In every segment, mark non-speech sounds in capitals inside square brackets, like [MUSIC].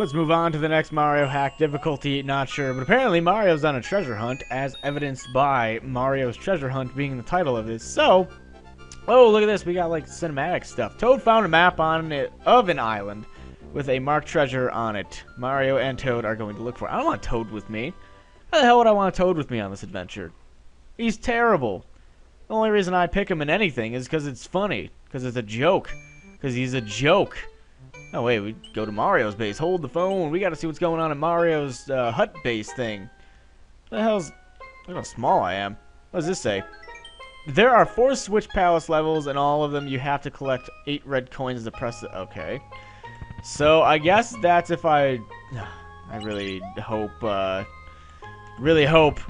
Let's move on to the next Mario hack. Difficulty, not sure. But apparently Mario's on a treasure hunt, as evidenced by Mario's treasure hunt being the title of this. So, oh, look at this. We got, like, cinematic stuff. Toad found a map on it of an island with a marked treasure on it. Mario and Toad are going to look for it. I don't want Toad with me. How the hell would I want Toad with me on this adventure? He's terrible. The only reason I pick him in anything is because it's funny. Because it's a joke. Because he's a joke. Oh, wait, we go to Mario's base. Hold the phone. We gotta see what's going on in Mario's uh, hut base thing. What the hell's... Look how small I am. What does this say? There are four Switch Palace levels, and all of them you have to collect eight red coins to press it. Okay. So, I guess that's if I... [SIGHS] I really hope, uh... Really hope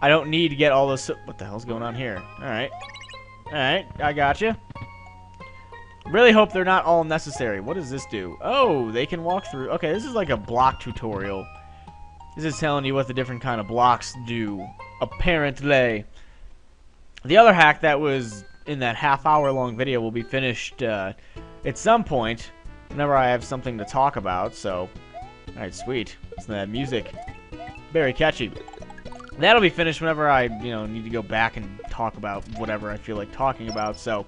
I don't need to get all this... What the hell's going on here? Alright. Alright, I got gotcha. Really hope they're not all necessary. What does this do? Oh, they can walk through. Okay, this is like a block tutorial. This is telling you what the different kind of blocks do. Apparently. The other hack that was in that half hour long video will be finished uh, at some point whenever I have something to talk about. So, alright, sweet. It's that music. Very catchy. That'll be finished whenever I, you know, need to go back and talk about whatever I feel like talking about. So,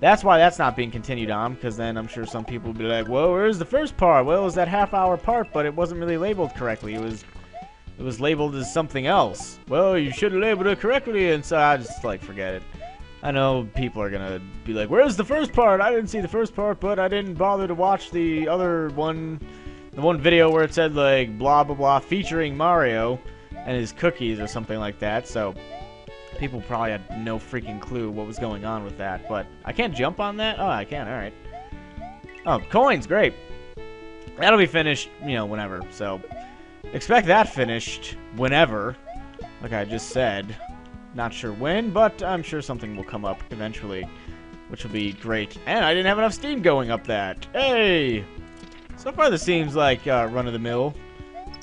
that's why that's not being continued on, because then I'm sure some people will be like, well, where's the first part? Well, it was that half-hour part, but it wasn't really labeled correctly. It was it was labeled as something else. Well, you should have labeled it correctly, and so I just, like, forget it. I know people are gonna be like, where's the first part? I didn't see the first part, but I didn't bother to watch the other one, the one video where it said, like, blah, blah, blah, featuring Mario and his cookies or something like that, so people probably had no freaking clue what was going on with that. But I can't jump on that? Oh, I can. All right. Oh, coins. Great. That'll be finished, you know, whenever. So expect that finished whenever, like I just said. Not sure when, but I'm sure something will come up eventually, which will be great. And I didn't have enough steam going up that. Hey! So far this seems like uh, run-of-the-mill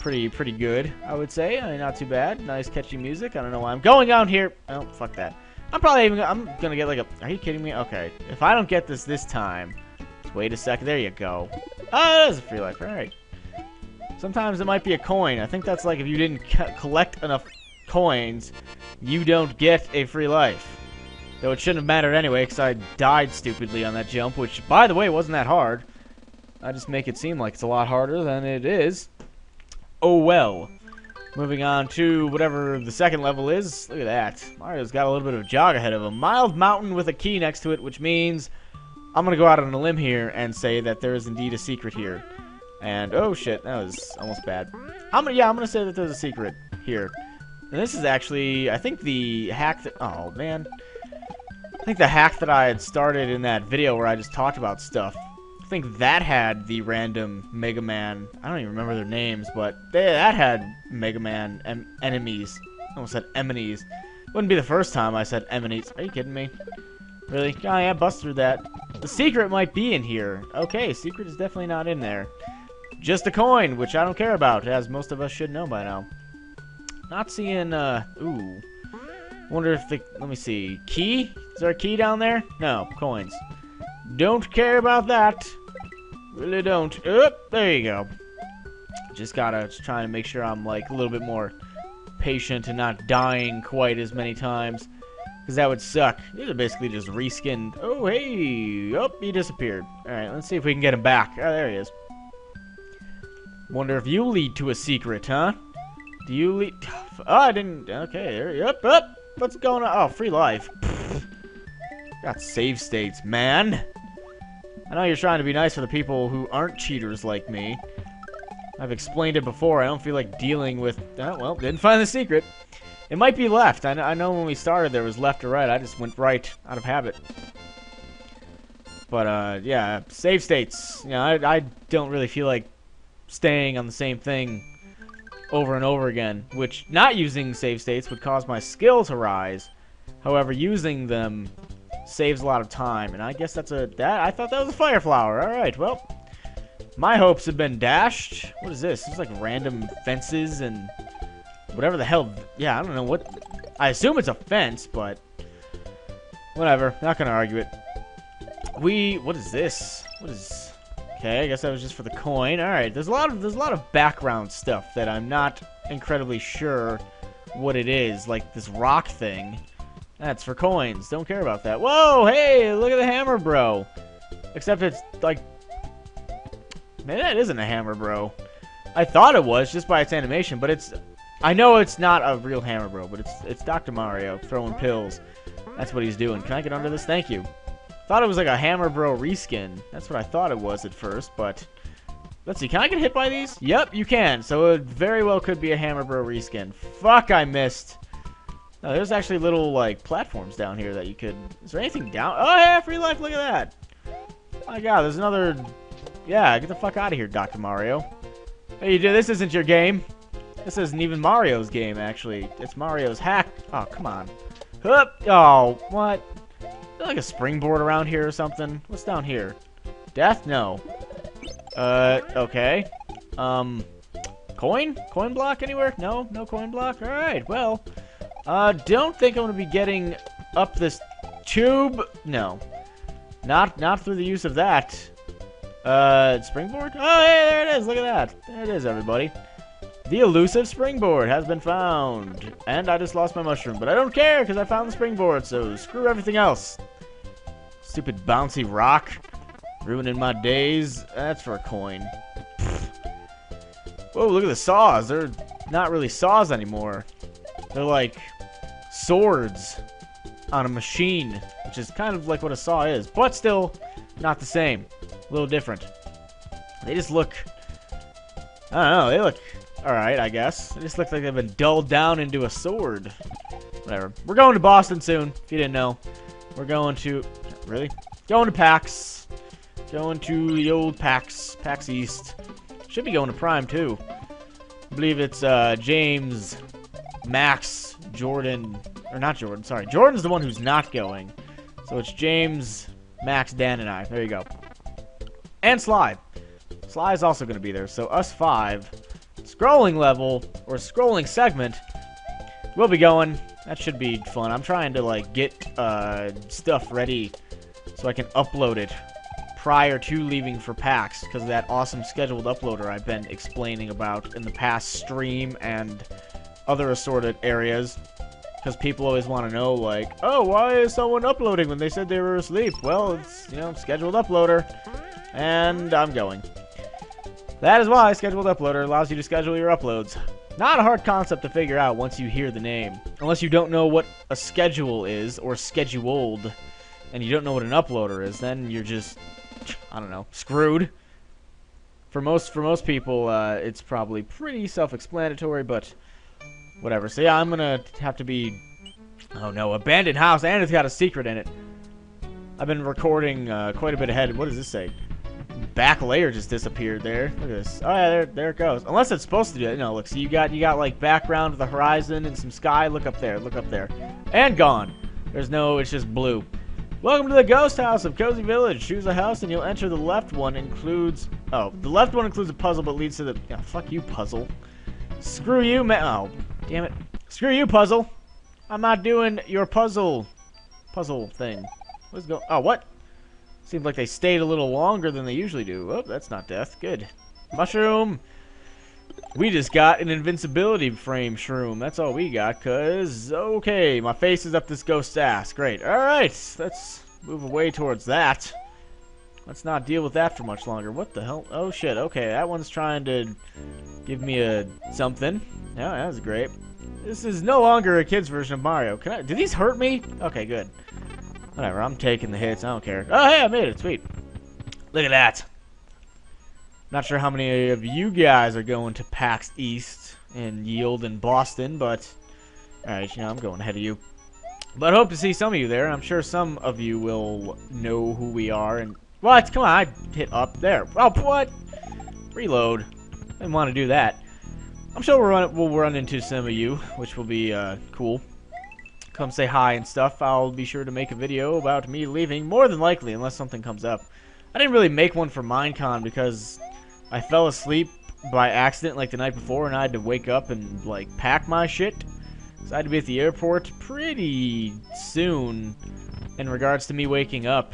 pretty pretty good, I would say. I mean, not too bad. Nice catchy music. I don't know why I'm going down here. Oh, fuck that. I'm probably even. I'm gonna get like a. Are you kidding me? Okay. If I don't get this this time, wait a second. There you go. Oh, that is a free life. All right. Sometimes it might be a coin. I think that's like if you didn't collect enough coins, you don't get a free life. Though it shouldn't have mattered anyway, because I died stupidly on that jump, which, by the way, wasn't that hard. I just make it seem like it's a lot harder than it is. Oh well. Moving on to whatever the second level is. Look at that. Mario's got a little bit of jog ahead of him. Mild mountain with a key next to it, which means I'm going to go out on a limb here and say that there is indeed a secret here. And, oh shit, that was almost bad. I'm gonna, yeah, I'm going to say that there's a secret here. And this is actually, I think the hack that, oh man. I think the hack that I had started in that video where I just talked about stuff I think that had the random Mega Man. I don't even remember their names, but they, that had Mega Man em enemies. I almost said enemies. Wouldn't be the first time I said enemies. Are you kidding me? Really? Oh yeah, bust through that. The secret might be in here. Okay, secret is definitely not in there. Just a coin, which I don't care about, as most of us should know by now. Not seeing, uh, ooh. Wonder if the, let me see, key? Is there a key down there? No, coins. Don't care about that. Really don't. Oop, there you go. Just gotta just trying to make sure I'm like a little bit more patient and not dying quite as many times. Because that would suck. These are basically just reskinned. Oh, hey. Oh, he disappeared. Alright, let's see if we can get him back. Oh, there he is. Wonder if you lead to a secret, huh? Do you lead... [SIGHS] Oh, I didn't... Okay, there... Yep, up. What's going on? Oh, free life. Got save states, man. I know you're trying to be nice for the people who aren't cheaters like me. I've explained it before. I don't feel like dealing with... Oh, well, didn't find the secret. It might be left. I, I know when we started there was left or right. I just went right out of habit. But, uh, yeah, save states. You know, I, I don't really feel like staying on the same thing over and over again. Which, not using save states would cause my skill to rise. However, using them saves a lot of time. And I guess that's a... That I thought that was a fire flower. Alright, well. My hopes have been dashed. What is this? It's like random fences and... Whatever the hell... Yeah, I don't know what... I assume it's a fence, but... Whatever. Not gonna argue it. We... What is this? What is... Okay, I guess that was just for the coin. All right, there's a lot of there's a lot of background stuff that I'm not incredibly sure what it is, like this rock thing. That's for coins. Don't care about that. Whoa, hey, look at the hammer, bro. Except it's like, maybe that isn't a hammer, bro. I thought it was just by its animation, but it's. I know it's not a real hammer, bro, but it's it's Dr. Mario throwing pills. That's what he's doing. Can I get under this? Thank you. Thought it was like a Hammer Bro reskin. That's what I thought it was at first, but... Let's see, can I get hit by these? Yep, you can. So it very well could be a Hammer Bro reskin. Fuck, I missed. No, there's actually little, like, platforms down here that you could... Is there anything down? Oh, yeah, free life, look at that. Oh my god, there's another... Yeah, get the fuck out of here, Dr. Mario. Hey, you do this isn't your game. This isn't even Mario's game, actually. It's Mario's hack. Oh, come on. Hup. Oh, what? like a springboard around here or something? What's down here? Death? No. Uh, okay. Um, coin? Coin block anywhere? No? No coin block? Alright, well. Uh, don't think I'm gonna be getting up this tube. No. Not, not through the use of that. Uh, springboard? Oh, hey, there it is. Look at that. There it is, everybody. The elusive springboard has been found. And I just lost my mushroom, but I don't care because I found the springboard, so screw everything else. Stupid bouncy rock. Ruining my days. That's for a coin. Whoa, look at the saws. They're not really saws anymore. They're like swords on a machine, which is kind of like what a saw is, but still not the same. A little different. They just look... I don't know, they look alright, I guess. They just look like they've been dulled down into a sword. Whatever. We're going to Boston soon, if you didn't know. We're going to... Really? Going to PAX. Going to the old PAX. PAX East. Should be going to Prime, too. I believe it's uh, James, Max, Jordan... Or not Jordan, sorry. Jordan's the one who's not going. So it's James, Max, Dan, and I. There you go. And Sly. Sly is also going to be there. So us five. Scrolling level, or scrolling segment, we'll be going. That should be fun. I'm trying to, like, get uh, stuff ready so I can upload it prior to leaving for PAX because of that awesome scheduled uploader I've been explaining about in the past stream and other assorted areas. Because people always want to know, like, oh, why is someone uploading when they said they were asleep? Well, it's, you know, scheduled uploader. And I'm going. That is why scheduled uploader allows you to schedule your uploads. Not a hard concept to figure out once you hear the name. Unless you don't know what a schedule is, or scheduled and you don't know what an uploader is, then you're just, I don't know, screwed. For most for most people, uh, it's probably pretty self-explanatory, but whatever. So yeah, I'm gonna have to be, oh no, abandoned house, and it's got a secret in it. I've been recording uh, quite a bit ahead. What does this say? Back layer just disappeared there. Look at this. Oh yeah, there, there it goes. Unless it's supposed to do it. No, look. So you got you got like background of the horizon and some sky. Look up there. Look up there. And gone. There's no. It's just blue. Welcome to the ghost house of Cozy Village. Choose a house and you'll enter the left one includes... Oh, the left one includes a puzzle but leads to the... Oh, fuck you, puzzle. Screw you, man. Oh, damn it. Screw you, puzzle. I'm not doing your puzzle... Puzzle thing. What's going... Oh, what? Seems like they stayed a little longer than they usually do. Oh, that's not death. Good. Mushroom. We just got an invincibility frame shroom. That's all we got, cuz... Okay, my face is up this ghost's ass. Great. Alright, let's move away towards that. Let's not deal with that for much longer. What the hell? Oh, shit. Okay, that one's trying to give me a something. Yeah, that was great. This is no longer a kid's version of Mario. Can I... Do these hurt me? Okay, good. Whatever, I'm taking the hits. I don't care. Oh, hey, I made it. Sweet. Look at that. Not sure how many of you guys are going to PAX East and Yield in Boston, but alright, you know, I'm going ahead of you. But hope to see some of you there. I'm sure some of you will know who we are. And what? Come on, I hit up there. Oh, what? Reload. Didn't want to do that. I'm sure we'll run, we'll run into some of you, which will be uh, cool. Come say hi and stuff. I'll be sure to make a video about me leaving, more than likely, unless something comes up. I didn't really make one for Minecon because I fell asleep by accident like the night before and I had to wake up and like pack my shit. So I had to be at the airport pretty soon in regards to me waking up.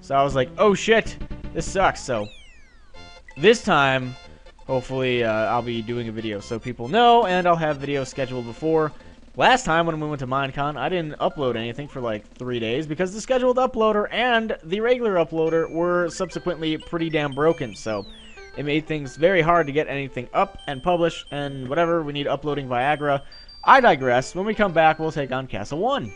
So I was like, oh shit, this sucks. So this time, hopefully, uh, I'll be doing a video so people know, and I'll have videos scheduled before. Last time when we went to Minecon, I didn't upload anything for like three days because the scheduled uploader and the regular uploader were subsequently pretty damn broken, so it made things very hard to get anything up and published, and whatever, we need uploading Viagra. I digress. When we come back, we'll take on Castle 1.